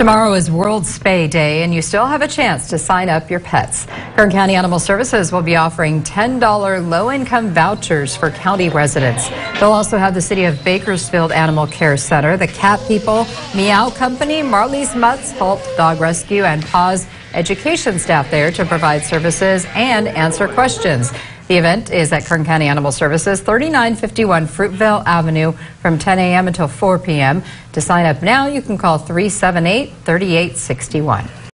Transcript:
Tomorrow is World Spay Day, and you still have a chance to sign up your pets. Kern County Animal Services will be offering $10 low-income vouchers for county residents. They'll also have the City of Bakersfield Animal Care Center, the Cat People, Meow Company, Marley's Mutts, Halt Dog Rescue, and Paws education staff there to provide services and answer questions. The event is at Kern County Animal Services, 3951 Fruitvale Avenue from 10 a.m. until 4 p.m. To sign up now, you can call 378 3861.